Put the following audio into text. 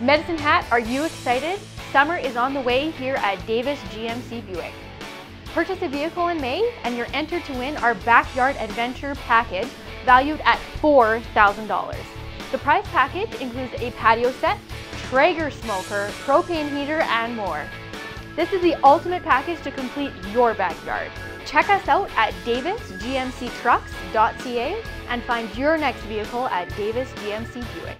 Medicine Hat, are you excited? Summer is on the way here at Davis GMC Buick. Purchase a vehicle in May and you're entered to win our Backyard Adventure package valued at $4,000. The prize package includes a patio set, Traeger smoker, propane heater, and more. This is the ultimate package to complete your backyard. Check us out at davisgmctrucks.ca and find your next vehicle at Davis GMC Buick.